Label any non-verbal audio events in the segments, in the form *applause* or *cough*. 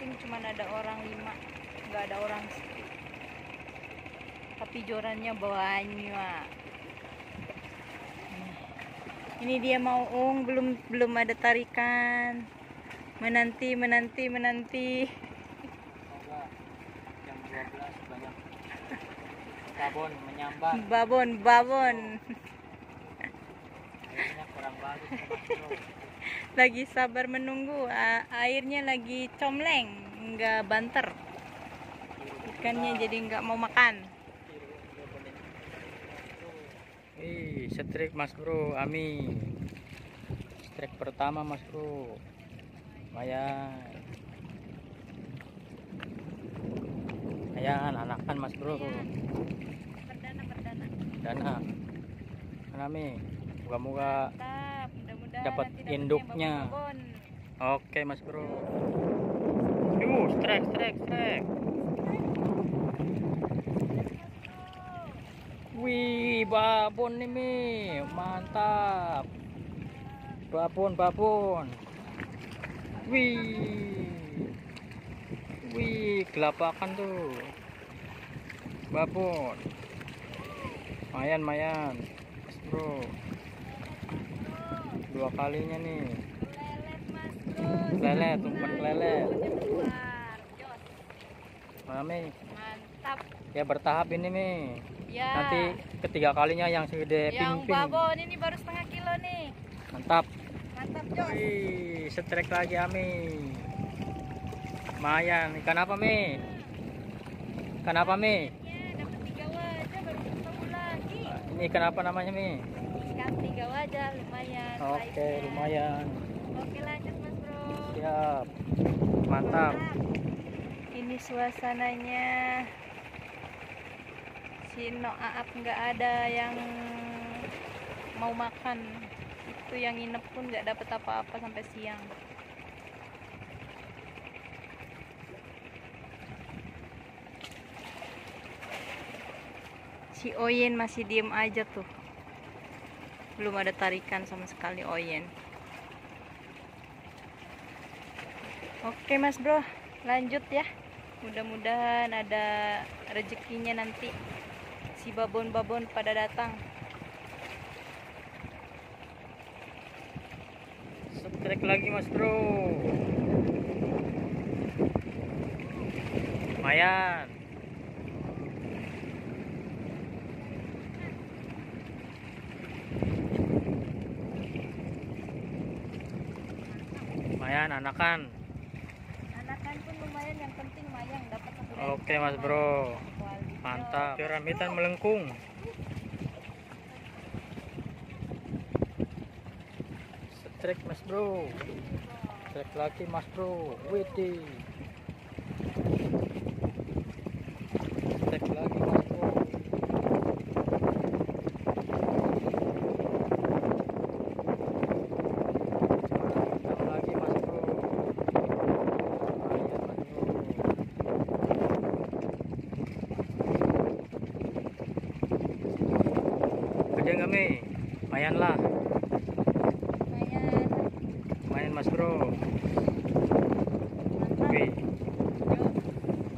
joran hari ini kita mancing cuma ada orang lima nggak ada orang sedikit tapi jorannya banyak ini dia mau ung belum belum ada tarikan menanti menanti menanti jam 12 banyak babon menyambar. babon babon kurang bagus. Lagi sabar menunggu airnya lagi comleng nggak banter ikannya jadi nggak mau makan Ih, strike Mas Bro, Ami. Strike pertama Mas Bro. Lumayan. Lumayan, anakan Mas Bro. perdana perdana Dana. Mana Mi? Moga-moga Dapat induknya. Oke Mas Bro. Yuh, strike, strike, strike. Wih, babon nih Mi. Mantap. Babon, babon. Wih. Wih, gelapakan tuh. Babon. Mayan, mayan. Mas Bro. Dua kalinya nih. lelet umpan lelet. Udah besar. Jos. Mana Mi? mantap Ya bertahap ini Mi. ya Nanti ketiga kalinya yang segede yang ping-ping. babon ini baru setengah kilo nih Mantap. mantap Jos Wih, setrek lagi Ami. Lumayan. Ikan apa Mi? Ikan apa Mi? ya dapat tiga wajah baru ketemu lagi Ini ikan apa namanya Mi? Tiga wajah lumayan Oke, size-nya. lumayan. oke lanjut mas bro Siap. Mantap. ini suasananya Sino Aap nggak ada yang mau makan itu yang nginep pun nggak dapet apa-apa sampai siang si Oyen masih diem aja tuh belum ada tarikan sama sekali Oyen oke mas bro lanjut ya mudah-mudahan ada rezekinya nanti si babon-babon pada datang Setrek lagi Mas Bro. Lumayan. Lumayan anakan. anakan pun lumayan yang penting mayang dapat satu Oke Mas Bro. Mantap. Piramidan melengkung. Setrek Mas Bro. Setrek lagi Mas Bro. Widih. Setrek lagi Mas Bro. Mantap lagi Mas Bro. Lumayan, Mas Bro. Kerja nggak Mi? Lumayan lah. lumayan Main Mas Bro. Oke.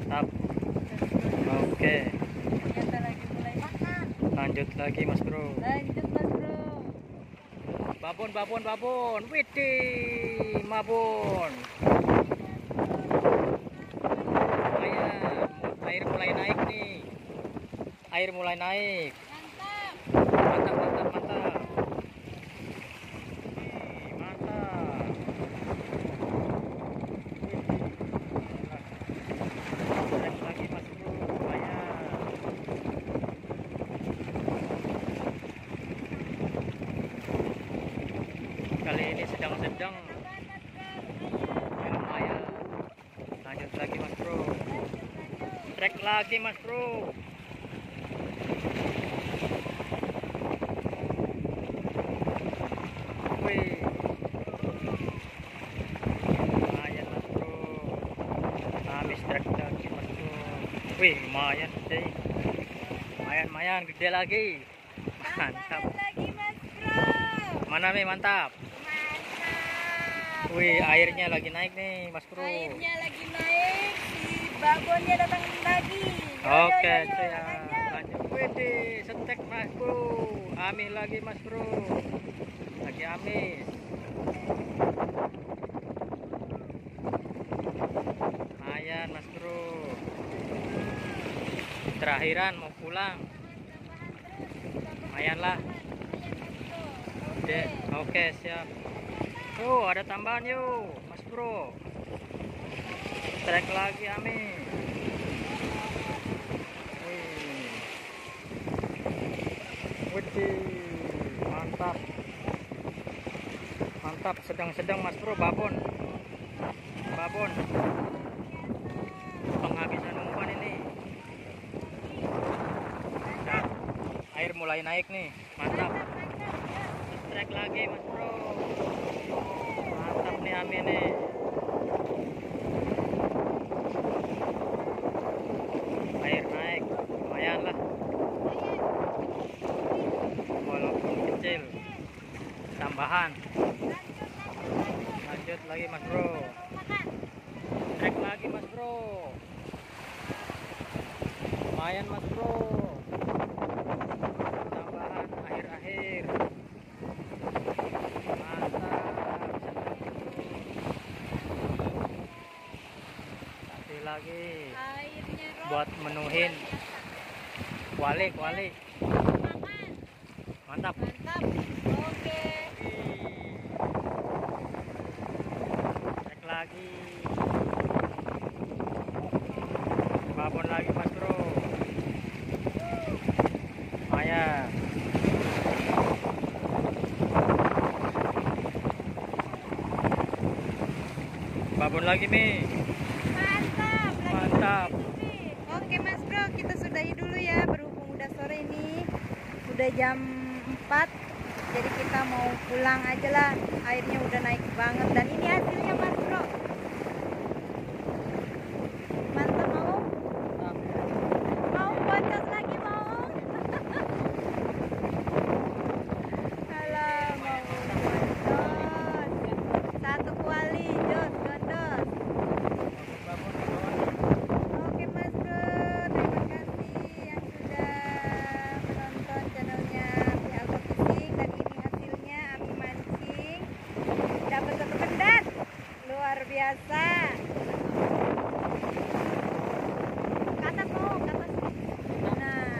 Tap. Oke. ternyata lagi mulai makan Lanjut lagi Mas Bro. lanjut mas bro Babon, babon, babon. Widih, mabon. Air mulai naik nih. Air mulai naik. mantap Mantap, mantap, mantap. Wih, mantap. Naik lagi Mas Bro, lumayan. Kali ini sedang-sedang lumayan. Lanjut lagi Mas Bro. Trek lagi Mas Bro. Wih. Lumayan mas bro. Habis trek lagi mas bro. Wih lumayan gede. Lumayan lumayan gede lagi. Mantap. lagi mas bro Mana mi mantap. Wih, airnya lagi naik nih, Mas Bro. Airnya lagi naik, si babonnya datang Oke, siap. lanjut. Wede, setek Mas Bro. Amis lagi Mas Bro. Lagi amis. Lumayan Mas Bro. Terakhiran mau pulang. Lumayan lah. Oke, oke siap. Tuh, ada tambahan yuk, Mas Bro. Trek lagi amis. Mantap. Mantap, sedang-sedang Mas Bro, babon. Babon. Penghabisan umpan ini. Air mulai naik nih, mantap. Trek lagi Mas Bro. Mantap nih Amin nih. Air naik, lumayan lah. Walaupun kecil. Tambahan. Lanjut lagi Mas Bro. Trek lagi Mas Bro. Lumayan Mas Bro. Tambahan akhir-akhir. Lagi buat menuhin kuali kuali. Mantap. Mantap. Oke. Cek lagi. Babon lagi Mas Bro. Maya. Babon lagi Mi. Mantap. lagi Mantap. Oke Mas Bro, kita sudahi dulu ya berhubung udah sore ini. Udah jam 4. Jadi kita mau pulang aja lah. Airnya udah naik banget dan ini hasilnya Mas Bro. Mantap mau? Mau boncos lagi mau? Alah mau boncos. Satu kuali, jos, gondos. Oke Mas Bro, terima kasih yang sudah menonton channelnya Ami Alfa Fishing dan ini hasilnya Ami mancing dapat satu pendat luar biasa. Ke atas mau, ke atas. Nah,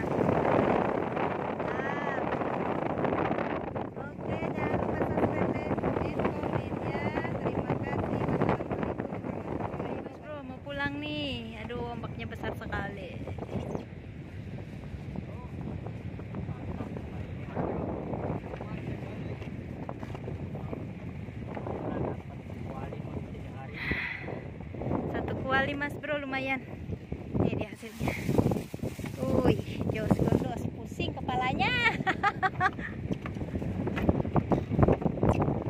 Mantap. Oke, jangan lupa subscribe dan komen ya. Terima kasih. Wassalamualaikum Mas Bro, mau pulang nih. Aduh, ombaknya besar sekali. Satu kuali Mas Bro, lumayan. Ini dia hasilnya. Wih, jos gondos pusing kepalanya.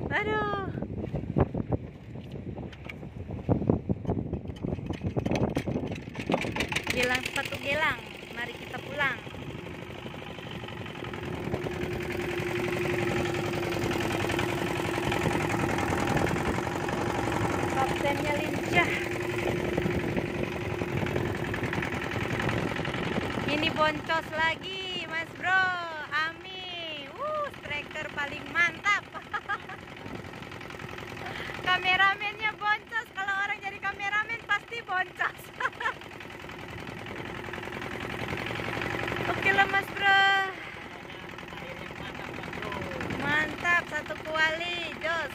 *laughs* Aduh. Gelang sepatu gelang. Mari kita pulang. Kaptennya lincah. Ini boncos lagi, Mas Bro. Ami. Uh, striker paling mantap. *laughs* Kameramennya boncos. Kalau orang jadi kameramen pasti boncos. *laughs* Oke lah, Mas Bro. Mantap, satu kuali, jos.